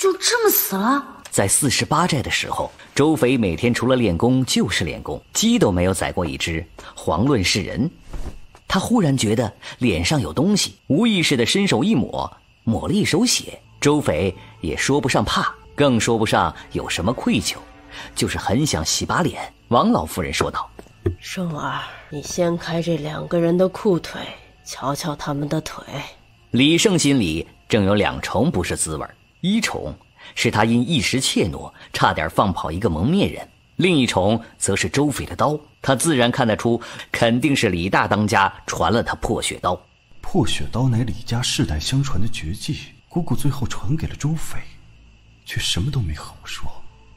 就这么死了？在四十八寨的时候，周肥每天除了练功就是练功，鸡都没有宰过一只，遑论是人。他忽然觉得脸上有东西，无意识的伸手一抹，抹了一手血。周肥也说不上怕，更说不上有什么愧疚，就是很想洗把脸。王老夫人说道：“胜儿，你掀开这两个人的裤腿，瞧瞧他们的腿。”李胜心里正有两重不是滋味一重是他因一时怯懦，差点放跑一个蒙面人；另一重则是周匪的刀。他自然看得出，肯定是李大当家传了他破血刀。破血刀乃李家世代相传的绝技，姑姑最后传给了周匪，却什么都没和我说。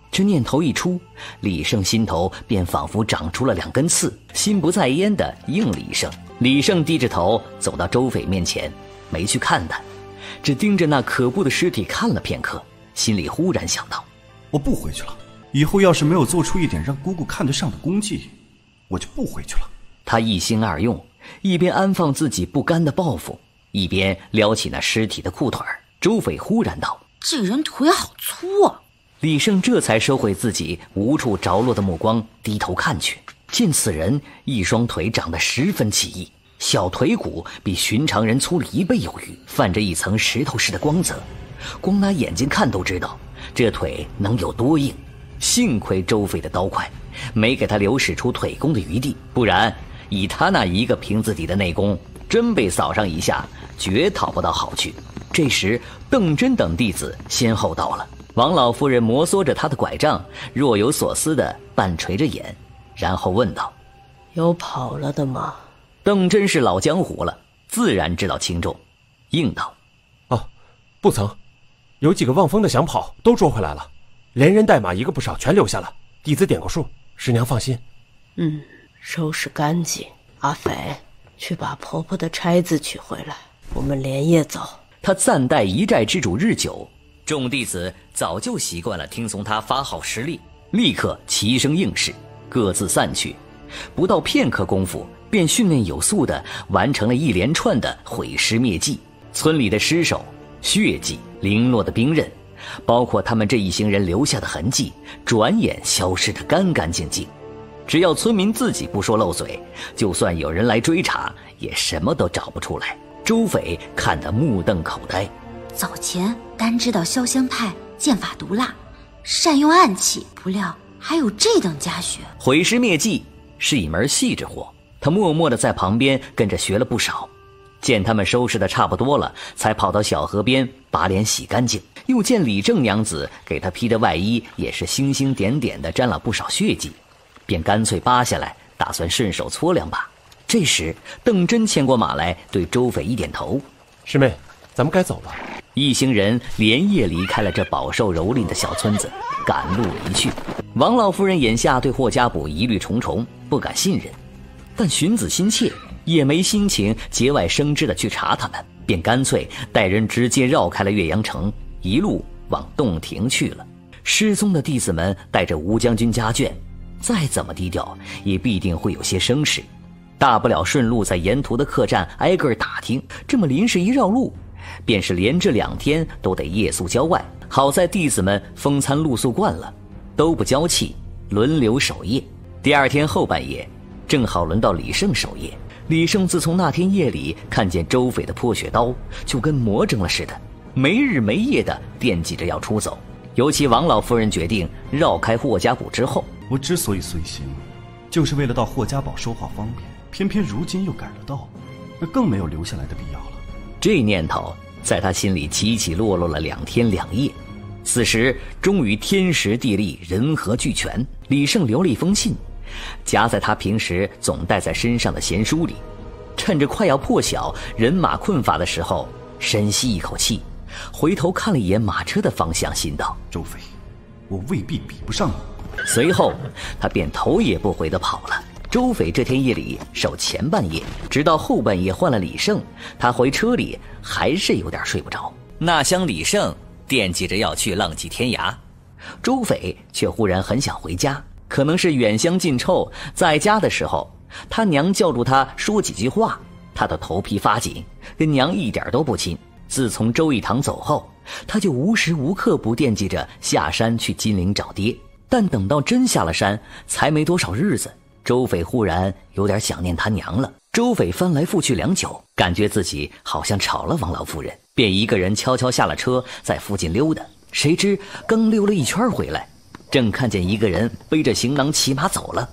这念头一出，李胜心头便仿佛长出了两根刺，心不在焉的应了一声。李胜低着头走到周匪面前，没去看他，只盯着那可怖的尸体看了片刻，心里忽然想到：我不回去了。以后要是没有做出一点让姑姑看得上的功绩。我就不回去了。他一心二用，一边安放自己不甘的报复，一边撩起那尸体的裤腿周斐忽然道：“这人腿好粗啊！”李胜这才收回自己无处着落的目光，低头看去，见此人一双腿长得十分奇异，小腿骨比寻常人粗了一倍有余，泛着一层石头似的光泽，光拿眼睛看都知道这腿能有多硬。幸亏周斐的刀快。没给他留使出腿功的余地，不然以他那一个瓶子底的内功，真被扫上一下，绝讨不到好去。这时，邓真等弟子先后到了。王老夫人摩挲着他的拐杖，若有所思的半垂着眼，然后问道：“有跑了的吗？”邓真是老江湖了，自然知道轻重，应道：“哦，不曾。有几个望风的想跑，都捉回来了，连人带马一个不少，全留下了。弟子点过数。”师娘放心，嗯，收拾干净。阿斐，去把婆婆的钗子取回来，我们连夜走。他暂代一寨之主日久，众弟子早就习惯了听从他发号施令，立刻齐声应是，各自散去。不到片刻功夫，便训练有素地完成了一连串的毁尸灭迹。村里的尸首、血迹、零落的兵刃。包括他们这一行人留下的痕迹，转眼消失得干干净净。只要村民自己不说漏嘴，就算有人来追查，也什么都找不出来。周斐看得目瞪口呆。早前单知道潇湘派剑法毒辣，善用暗器，不料还有这等家学。毁尸灭迹是一门细致活，他默默地在旁边跟着学了不少。见他们收拾的差不多了，才跑到小河边把脸洗干净。又见李正娘子给他披的外衣也是星星点点的，沾了不少血迹，便干脆扒下来，打算顺手搓两把。这时，邓真牵过马来，对周匪一点头：“师妹，咱们该走了。”一行人连夜离开了这饱受蹂躏的小村子，赶路离去。王老夫人眼下对霍家堡疑虑重重，不敢信任，但寻子心切，也没心情节外生枝的去查他们，便干脆带人直接绕开了岳阳城。一路往洞庭去了。失踪的弟子们带着吴将军家眷，再怎么低调，也必定会有些声势。大不了顺路在沿途的客栈挨个打听。这么临时一绕路，便是连着两天都得夜宿郊外。好在弟子们风餐露宿惯了，都不娇气，轮流守夜。第二天后半夜，正好轮到李胜守夜。李胜自从那天夜里看见周匪的破血刀，就跟魔怔了似的。没日没夜的惦记着要出走，尤其王老夫人决定绕开霍家堡之后，我之所以随行，就是为了到霍家堡说话方便。偏偏如今又改了道，那更没有留下来的必要了。这念头在他心里起起落落了两天两夜，此时终于天时地利人和俱全。李胜留了一封信，夹在他平时总带在身上的闲书里，趁着快要破晓、人马困乏的时候，深吸一口气。回头看了一眼马车的方向，心道：“周飞，我未必比不上你。”随后，他便头也不回地跑了。周斐这天夜里守前半夜，直到后半夜换了李胜，他回车里还是有点睡不着。那厢李胜惦记着要去浪迹天涯，周斐却忽然很想回家。可能是远香近臭，在家的时候，他娘叫住他说几句话，他的头皮发紧，跟娘一点都不亲。自从周一堂走后，他就无时无刻不惦记着下山去金陵找爹。但等到真下了山，才没多少日子，周斐忽然有点想念他娘了。周斐翻来覆去良久，感觉自己好像吵了王老夫人，便一个人悄悄下了车，在附近溜达。谁知刚溜了一圈回来，正看见一个人背着行囊骑马走了。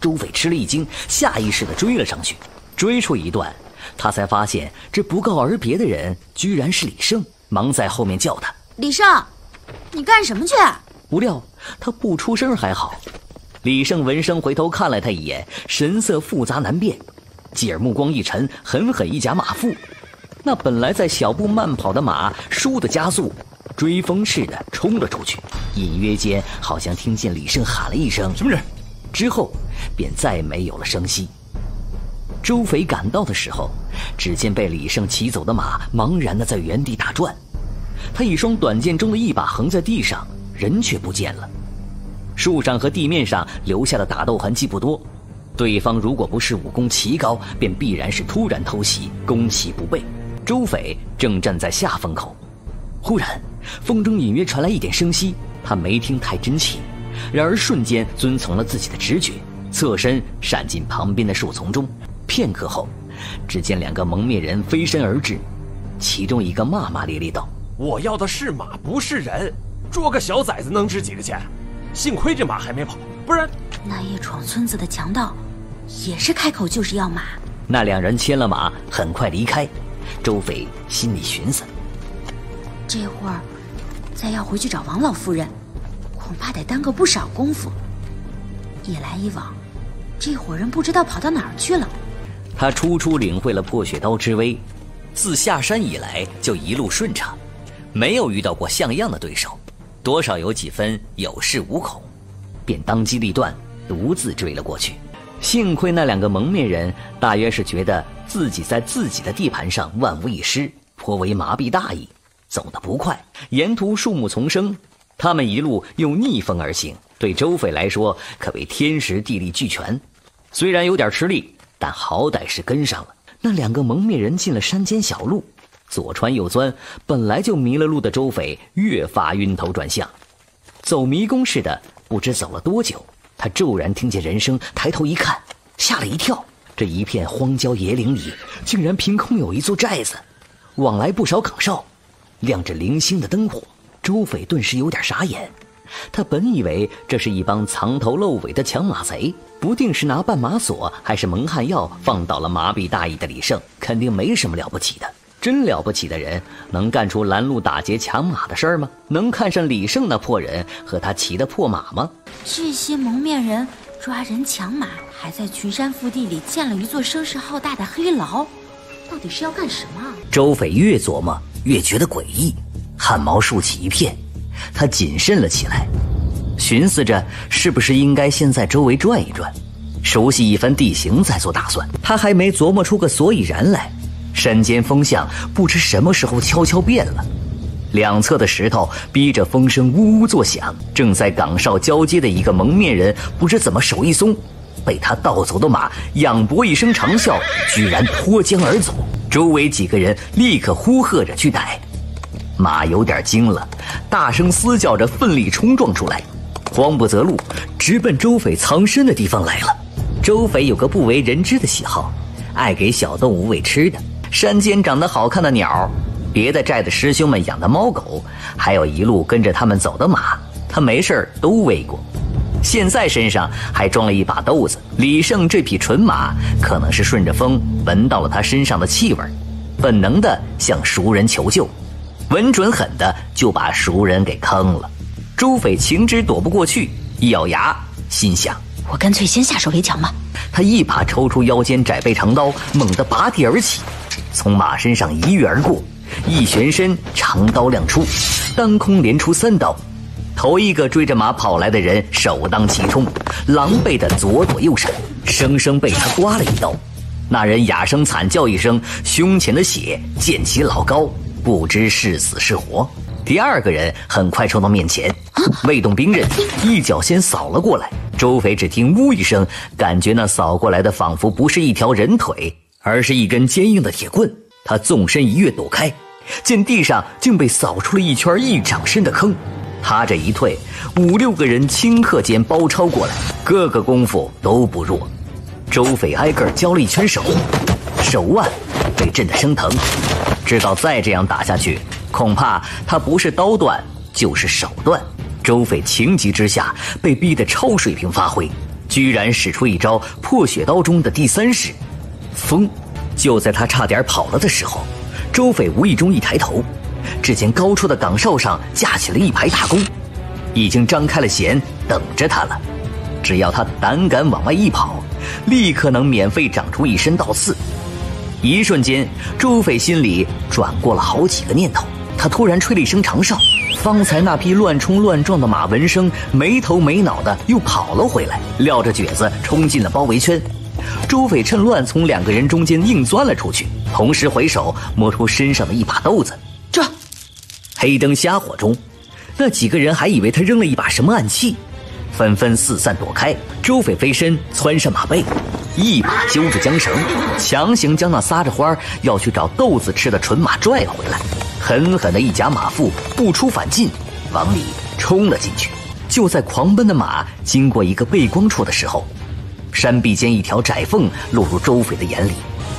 周斐吃了一惊，下意识地追了上去。追出一段，他才发现这不告而别的人居然是李胜，忙在后面叫他：“李胜，你干什么去？”不料他不出声还好，李胜闻声回头看了他一眼，神色复杂难辨，继而目光一沉，狠狠一夹马腹。那本来在小步慢跑的马，倏地加速，追风似的冲了出去。隐约间好像听见李胜喊了一声“什么人”，之后便再没有了声息。周匪赶到的时候，只见被李胜骑走的马茫然地在原地打转，他一双短剑中的一把横在地上。人却不见了，树上和地面上留下的打斗痕迹不多。对方如果不是武功奇高，便必然是突然偷袭，攻其不备。周匪正站在下风口，忽然风中隐约传来一点声息，他没听太真切，然而瞬间遵从了自己的直觉，侧身闪进旁边的树丛中。片刻后，只见两个蒙面人飞身而至，其中一个骂骂咧咧道：“我要的是马，不是人。”捉个小崽子能值几个钱？幸亏这马还没跑，不然那夜闯村子的强盗也是开口就是要马。那两人牵了马，很快离开。周斐心里寻思：这会儿再要回去找王老夫人，恐怕得耽搁不少功夫。一来一往，这伙人不知道跑到哪儿去了。他初初领会了破血刀之威，自下山以来就一路顺畅，没有遇到过像样的对手。多少有几分有恃无恐，便当机立断，独自追了过去。幸亏那两个蒙面人大约是觉得自己在自己的地盘上万无一失，颇为麻痹大意，走得不快。沿途树木丛生，他们一路用逆风而行，对周斐来说可谓天时地利俱全。虽然有点吃力，但好歹是跟上了。那两个蒙面人进了山间小路。左穿右钻，本来就迷了路的周斐越发晕头转向，走迷宫似的，不知走了多久，他骤然听见人声，抬头一看，吓了一跳。这一片荒郊野岭里，竟然凭空有一座寨子，往来不少岗哨，亮着零星的灯火。周斐顿时有点傻眼，他本以为这是一帮藏头露尾的抢马贼，不定是拿绊马索还是蒙汗药放倒了麻痹大意的李胜，肯定没什么了不起的。真了不起的人，能干出拦路打劫抢马的事儿吗？能看上李胜那破人和他骑的破马吗？这些蒙面人抓人抢马，还在群山腹地里建了一座声势浩大的黑牢，到底是要干什么？周斐越琢磨越觉得诡异，汗毛竖起一片，他谨慎了起来，寻思着是不是应该先在周围转一转，熟悉一番地形再做打算。他还没琢磨出个所以然来。山间风向不知什么时候悄悄变了，两侧的石头逼着风声呜呜作响。正在岗哨交接的一个蒙面人不知怎么手一松，被他盗走的马仰脖一声长啸，居然脱缰而走。周围几个人立刻呼喝着去逮，马有点惊了，大声嘶叫着奋力冲撞出来，慌不择路，直奔周斐藏身的地方来了。周斐有个不为人知的喜好，爱给小动物喂吃的。山间长得好看的鸟，别的寨的师兄们养的猫狗，还有一路跟着他们走的马，他没事都喂过。现在身上还装了一把豆子。李胜这匹纯马可能是顺着风闻到了他身上的气味，本能的向熟人求救，稳准狠的就把熟人给坑了。朱匪情知躲不过去，一咬牙，心想：我干脆先下手为强吧。他一把抽出腰间窄背长刀，猛地拔地而起。从马身上一跃而过，一旋身，长刀亮出，当空连出三刀。头一个追着马跑来的人首当其冲，狼狈的左躲右闪，生生被他刮了一刀。那人哑声惨叫一声，胸前的血溅起老高，不知是死是活。第二个人很快冲到面前，未动兵刃，一脚先扫了过来。周肥只听“呜”一声，感觉那扫过来的仿佛不是一条人腿。而是一根坚硬的铁棍，他纵身一跃躲开，见地上竟被扫出了一圈一掌深的坑。他这一退，五六个人顷刻间包抄过来，个个功夫都不弱。周斐挨个交了一圈手，手腕被震得生疼，知道再这样打下去，恐怕他不是刀断就是手断。周斐情急之下被逼得超水平发挥，居然使出一招破血刀中的第三式——风。就在他差点跑了的时候，周斐无意中一抬头。只见高处的岗哨上架起了一排大弓，已经张开了弦等着他了。只要他胆敢往外一跑，立刻能免费长出一身倒刺。一瞬间，周斐心里转过了好几个念头。他突然吹了一声长哨，方才那匹乱冲乱撞的马闻声没头没脑的又跑了回来，撂着蹶子冲进了包围圈。周斐趁乱从两个人中间硬钻了出去，同时回手摸出身上的一把豆子。这黑灯瞎火中，那几个人还以为他扔了一把什么暗器，纷纷四散躲开。周斐飞身窜上马背，一把揪着缰绳，强行将那撒着欢要去找豆子吃的蠢马拽了回来，狠狠的一夹马腹，不出反进，往里冲了进去。就在狂奔的马经过一个背光处的时候，山壁间一条窄缝落入周斐的眼里。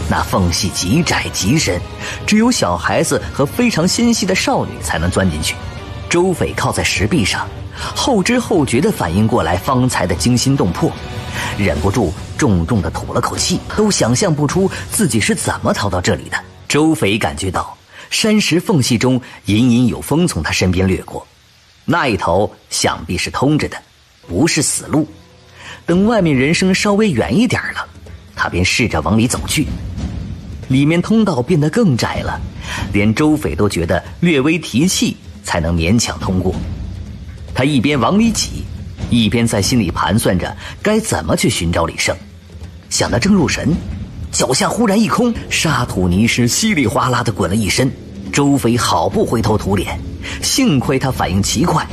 那缝隙极窄极深，只有小孩子和非常纤细的少女才能钻进去。周斐靠在石壁上，后知后觉地反应过来方才的惊心动魄，忍不住重重地吐了口气，都想象不出自己是怎么逃到这里的。周斐感觉到山石缝隙中隐隐有风从他身边掠过，那一头想必是通着的，不是死路。等外面人声稍微远一点了，他便试着往里走去。里面通道变得更窄了，连周斐都觉得略微提气才能勉强通过。他一边往里挤，一边在心里盘算着该怎么去寻找李胜。想得正入神，脚下忽然一空，沙土泥石稀里哗啦的滚了一身。周斐好不灰头土脸，幸亏他反应奇快，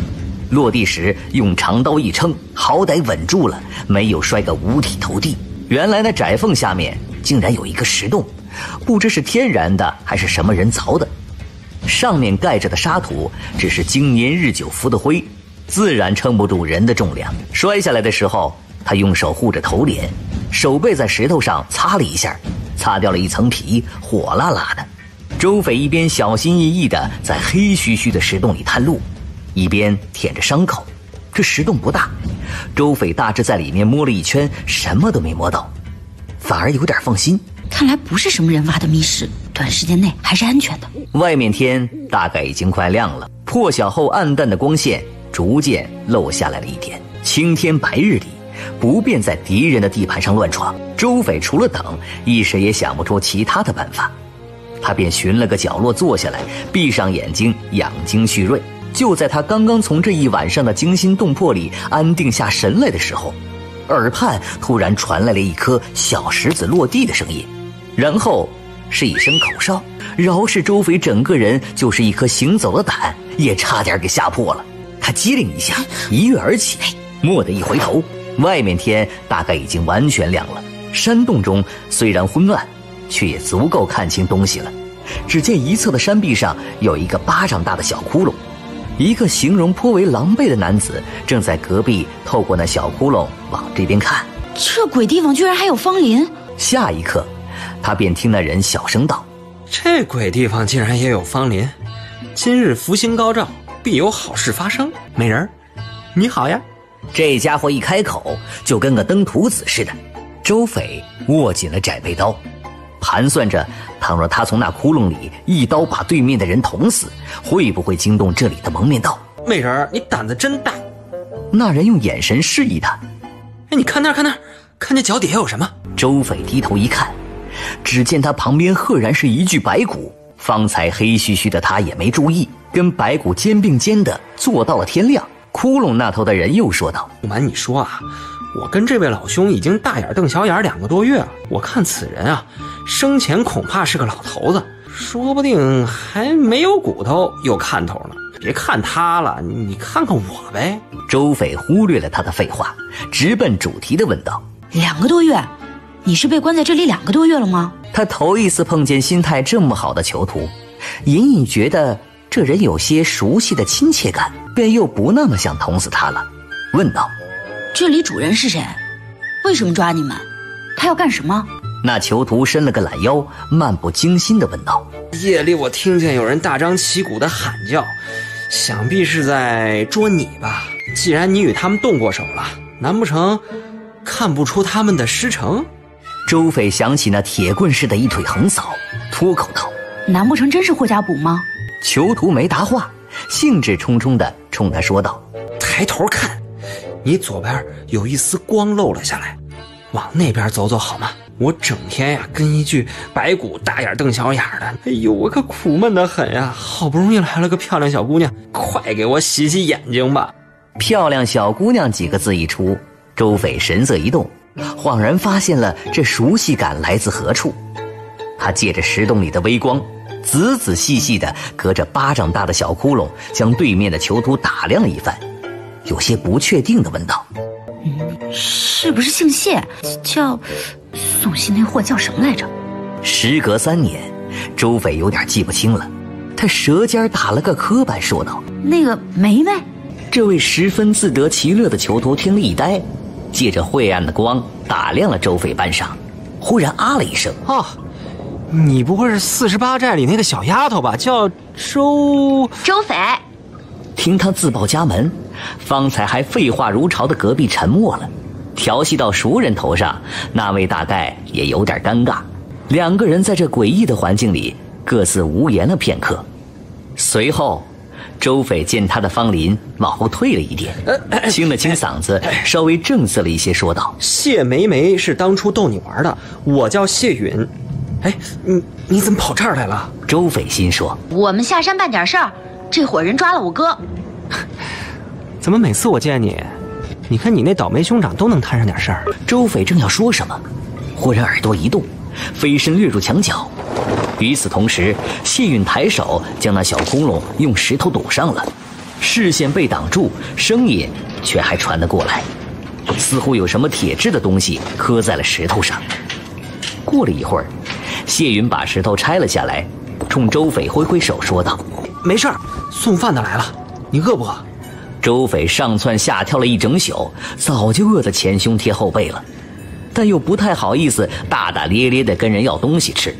落地时用长刀一撑，好歹稳住了，没有摔个五体投地。原来那窄缝下面竟然有一个石洞。不知是天然的还是什么人凿的，上面盖着的沙土只是经年日久浮的灰，自然撑不住人的重量。摔下来的时候，他用手护着头脸，手背在石头上擦了一下，擦掉了一层皮，火辣辣的。周斐一边小心翼翼地在黑黢黢的石洞里探路，一边舔着伤口。这石洞不大，周斐大致在里面摸了一圈，什么都没摸到，反而有点放心。看来不是什么人挖的密室，短时间内还是安全的。外面天大概已经快亮了，破晓后暗淡的光线逐渐漏下来了一点。青天白日里，不便在敌人的地盘上乱闯。周斐除了等，一时也想不出其他的办法，他便寻了个角落坐下来，闭上眼睛养精蓄锐。就在他刚刚从这一晚上的惊心动魄里安定下神来的时候，耳畔突然传来了一颗小石子落地的声音。然后是一声口哨，饶是周斐整个人就是一颗行走的胆，也差点给吓破了。他机灵一下，一跃而起，蓦地一回头，外面天大概已经完全亮了。山洞中虽然昏暗，却也足够看清东西了。只见一侧的山壁上有一个巴掌大的小窟窿，一个形容颇为狼狈的男子正在隔壁透过那小窟窿往这边看。这鬼地方居然还有芳林！下一刻。他便听那人小声道：“这鬼地方竟然也有芳林，今日福星高照，必有好事发生。美人，你好呀！”这家伙一开口就跟个登徒子似的。周斐握紧了窄背刀，盘算着，倘若他从那窟窿里一刀把对面的人捅死，会不会惊动这里的蒙面道？美人，你胆子真大！那人用眼神示意他：“哎，你看那儿，看那儿，看见脚底下有什么？”周斐低头一看。只见他旁边赫然是一具白骨，方才黑黢黢的他也没注意，跟白骨肩并肩的坐到了天亮。窟窿那头的人又说道：“不瞒你说啊，我跟这位老兄已经大眼瞪小眼两个多月了。我看此人啊，生前恐怕是个老头子，说不定还没有骨头有看头呢。别看他了，你看看我呗。”周斐忽略了他的废话，直奔主题的问道：“两个多月？”你是被关在这里两个多月了吗？他头一次碰见心态这么好的囚徒，隐隐觉得这人有些熟悉的亲切感，便又不那么想捅死他了，问道：“这里主人是谁？为什么抓你们？他要干什么？”那囚徒伸了个懒腰，漫不经心地问道：“夜里我听见有人大张旗鼓的喊叫，想必是在捉你吧？既然你与他们动过手了，难不成看不出他们的师承？”周匪想起那铁棍似的一腿横扫，脱口道：“难不成真是霍家补吗？”囚徒没答话，兴致冲冲地冲他说道：“抬头看，你左边有一丝光漏了下来，往那边走走好吗？我整天呀跟一具白骨大眼瞪小眼的，哎呦，我可苦闷的很呀！好不容易来了个漂亮小姑娘，快给我洗洗眼睛吧！”漂亮小姑娘几个字一出，周匪神色一动。恍然发现了这熟悉感来自何处，他借着石洞里的微光，仔仔细细地隔着巴掌大的小窟窿，将对面的囚徒打量了一番，有些不确定地问道：“嗯，是不是姓谢？叫宋西那货叫什么来着？”时隔三年，周匪有点记不清了，他舌尖打了个磕巴，说道：“那个梅梅。”这位十分自得其乐的囚徒听了一呆。借着晦暗的光打量了周斐半晌，忽然啊了一声：“哦，你不会是四十八寨里那个小丫头吧？叫周周斐。”听他自报家门，方才还废话如潮的隔壁沉默了。调戏到熟人头上，那位大概也有点尴尬。两个人在这诡异的环境里各自无言了片刻，随后。周斐见他的方林，往后退了一点，清了清嗓子，稍微正色了一些，说道：“谢梅梅是当初逗你玩的，我叫谢允。哎，你你怎么跑这儿来了？”周斐心说：“我们下山办点事儿，这伙人抓了我哥。怎么每次我见你，你看你那倒霉兄长都能摊上点事儿？”周斐正要说什么，忽然耳朵一动，飞身掠入墙角。与此同时，谢允抬手将那小窟窿用石头堵上了，视线被挡住，声音却还传得过来，似乎有什么铁质的东西磕在了石头上。过了一会儿，谢允把石头拆了下来，冲周斐挥挥手说道：“没事儿，送饭的来了，你饿不饿？”周斐上蹿下跳了一整宿，早就饿得前胸贴后背了，但又不太好意思大大咧咧地跟人要东西吃。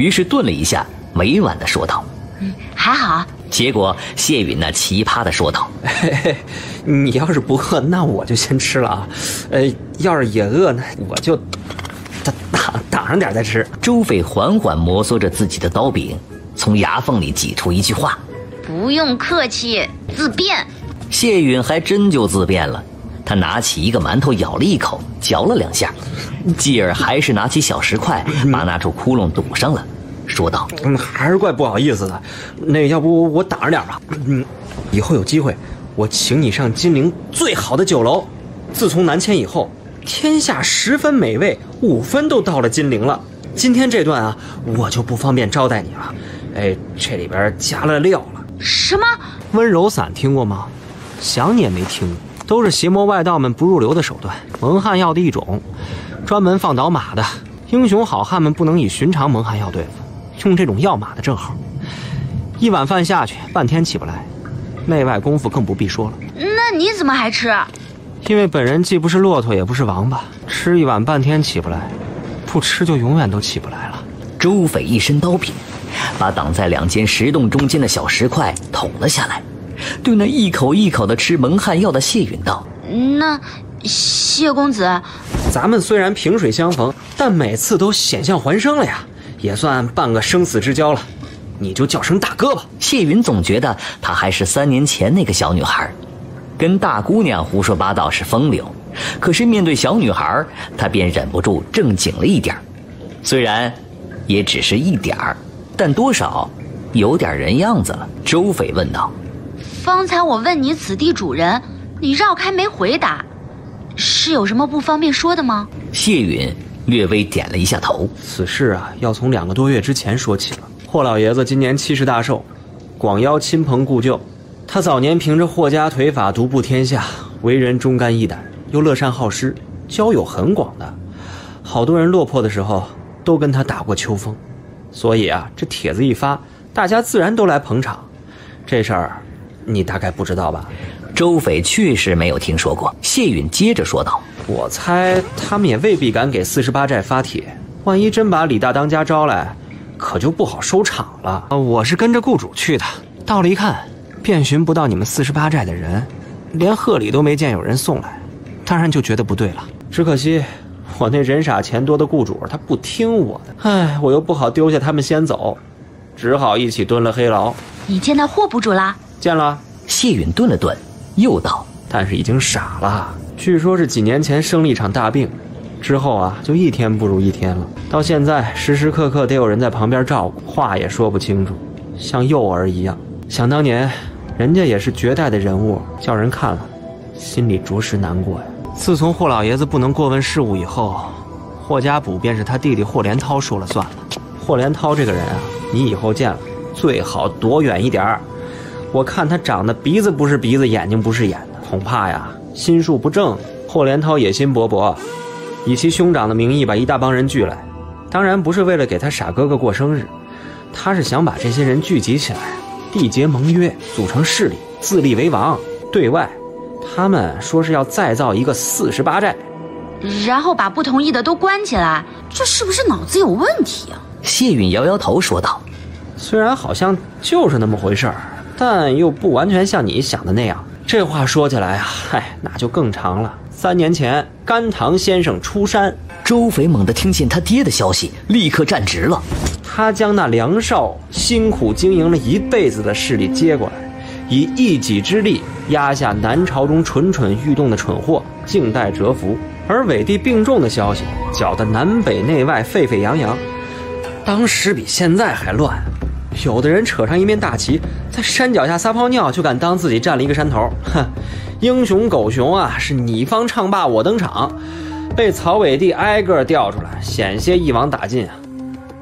于是顿了一下，委婉的说道：“嗯，还好。”结果谢允那奇葩的说道：“嘿嘿，你要是不饿，那我就先吃了啊。呃，要是也饿呢，我就挡挡挡上点再吃。”周斐缓缓摩挲着自己的刀柄，从牙缝里挤出一句话：“不用客气，自便。”谢允还真就自便了，他拿起一个馒头咬了一口，嚼了两下。继而还是拿起小石块，把那处窟窿堵上了，说道：“嗯，还是怪不好意思的。那要不我挡着点吧？嗯，以后有机会，我请你上金陵最好的酒楼。自从南迁以后，天下十分美味，五分都到了金陵了。今天这段啊，我就不方便招待你了。哎，这里边加了料了。什么？温柔散听过吗？想你也没听，都是邪魔外道们不入流的手段，蒙汗药的一种。”专门放倒马的英雄好汉们不能以寻常蒙汗药对付，用这种药马的正好。一碗饭下去，半天起不来，内外功夫更不必说了。那你怎么还吃？因为本人既不是骆驼，也不是王八，吃一碗半天起不来，不吃就永远都起不来了。周匪一身刀柄，把挡在两间石洞中间的小石块捅了下来，对那一口一口的吃蒙汗药的谢允道：“那。”谢公子，咱们虽然萍水相逢，但每次都险象环生了呀，也算半个生死之交了。你就叫声大哥吧。谢云总觉得她还是三年前那个小女孩，跟大姑娘胡说八道是风流，可是面对小女孩，他便忍不住正经了一点虽然也只是一点儿，但多少有点人样子了。周斐问道：“方才我问你此地主人，你绕开没回答。”是有什么不方便说的吗？谢允略微点了一下头。此事啊，要从两个多月之前说起了。霍老爷子今年七十大寿，广邀亲朋故旧。他早年凭着霍家腿法独步天下，为人忠肝义胆，又乐善好施，交友很广的。好多人落魄的时候，都跟他打过秋风。所以啊，这帖子一发，大家自然都来捧场。这事儿，你大概不知道吧？周匪确实没有听说过。谢允接着说道：“我猜他们也未必敢给四十八寨发帖，万一真把李大当家招来，可就不好收场了。我是跟着雇主去的，到了一看，遍寻不到你们四十八寨的人，连贺礼都没见有人送来，当然就觉得不对了。只可惜，我那人傻钱多的雇主他不听我的，唉，我又不好丢下他们先走，只好一起蹲了黑牢。你见到霍部主啦？见了。谢允顿了顿，又道：“但是已经傻了。据说是几年前生了一场大病，之后啊就一天不如一天了。到现在时时刻刻得有人在旁边照顾，话也说不清楚，像幼儿一样。想当年，人家也是绝代的人物，叫人看了，心里着实难过呀。自从霍老爷子不能过问事务以后，霍家堡便是他弟弟霍连涛说了算了。霍连涛这个人啊，你以后见了。”最好躲远一点儿，我看他长得鼻子不是鼻子，眼睛不是眼的，恐怕呀心术不正。霍连涛野心勃勃，以其兄长的名义把一大帮人聚来，当然不是为了给他傻哥哥过生日，他是想把这些人聚集起来，缔结盟约，组成势力，自立为王。对外，他们说是要再造一个四十八寨，然后把不同意的都关起来，这是不是脑子有问题啊？谢允摇摇头说道。虽然好像就是那么回事儿，但又不完全像你想的那样。这话说起来啊，嗨，那就更长了。三年前，甘棠先生出山，周肥猛地听见他爹的消息，立刻站直了。他将那梁少辛苦经营了一辈子的势力接过来，以一己之力压下南朝中蠢蠢欲动的蠢货，静待蛰伏。而韦帝病重的消息，搅得南北内外沸沸扬扬，当时比现在还乱。有的人扯上一面大旗，在山脚下撒泡尿，就敢当自己占了一个山头。哼，英雄狗熊啊，是你方唱罢我登场，被曹伟帝挨个调出来，险些一网打尽啊！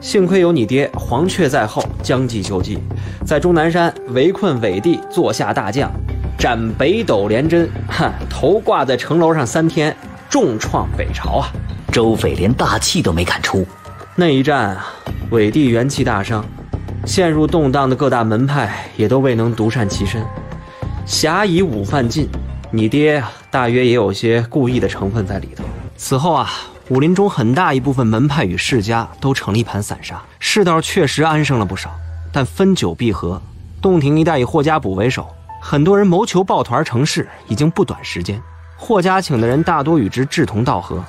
幸亏有你爹黄雀在后，将计就计，在终南山围困伟帝，坐下大将，斩北斗连针，哼，头挂在城楼上三天，重创北朝啊！周斐连大气都没敢出，那一战啊，伟帝元气大伤。陷入动荡的各大门派也都未能独善其身，侠以武犯禁。你爹啊，大约也有些故意的成分在里头。此后啊，武林中很大一部分门派与世家都成了一盘散沙，世道确实安生了不少。但分久必合，洞庭一带以霍家堡为首，很多人谋求抱团成事，已经不短时间。霍家请的人大多与之志同道合，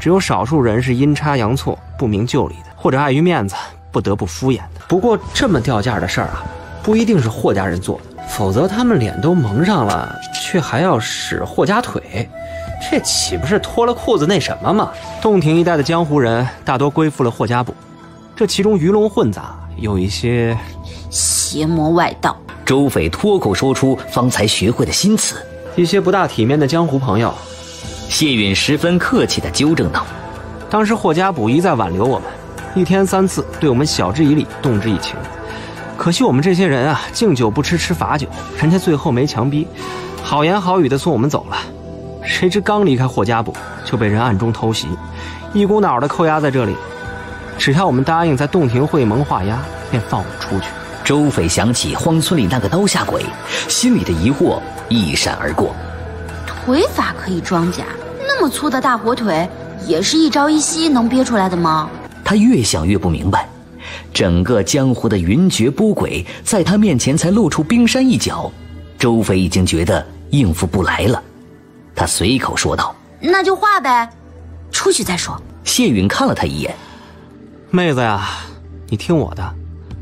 只有少数人是阴差阳错、不明就里的，或者碍于面子。不得不敷衍。不过这么掉价的事儿啊，不一定是霍家人做的，否则他们脸都蒙上了，却还要使霍家腿，这岂不是脱了裤子那什么吗？洞庭一带的江湖人大多归附了霍家堡，这其中鱼龙混杂，有一些邪魔外道。周斐脱口说出方才学会的新词，一些不大体面的江湖朋友。谢允十分客气地纠正道：“当时霍家堡一再挽留我们。”一天三次，对我们晓之以理，动之以情。可惜我们这些人啊，敬酒不吃吃罚酒，人家最后没强逼，好言好语的送我们走了。谁知刚离开霍家堡，就被人暗中偷袭，一股脑的扣押在这里。只要我们答应在洞庭会盟画押，便放我们出去。周斐想起荒村里那个刀下鬼，心里的疑惑一闪而过。腿法可以装假，那么粗的大火腿，也是一朝一夕能憋出来的吗？他越想越不明白，整个江湖的云谲波诡，在他面前才露出冰山一角。周飞已经觉得应付不来了，他随口说道：“那就画呗，出去再说。”谢允看了他一眼：“妹子呀，你听我的，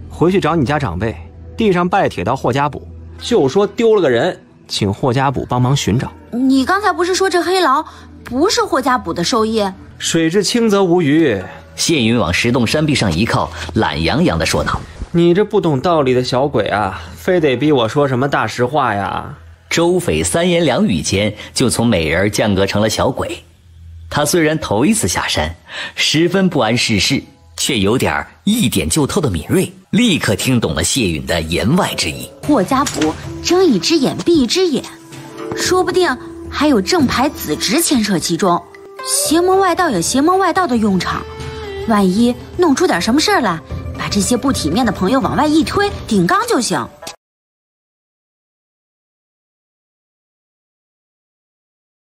回去找你家长辈，递上拜帖到霍家堡，就说丢了个人，请霍家堡帮忙寻找。你刚才不是说这黑牢不是霍家堡的授意？水至清则无鱼。”谢云往石洞山壁上一靠，懒洋洋地说道：“你这不懂道理的小鬼啊，非得逼我说什么大实话呀？”周斐三言两语间就从美人降格成了小鬼。他虽然头一次下山，十分不谙世事，却有点一点就透的敏锐，立刻听懂了谢允的言外之意。霍家堡睁一只眼闭一只眼，说不定还有正牌子侄牵扯其中，邪魔外道有邪魔外道的用场。万一弄出点什么事儿来，把这些不体面的朋友往外一推，顶缸就行。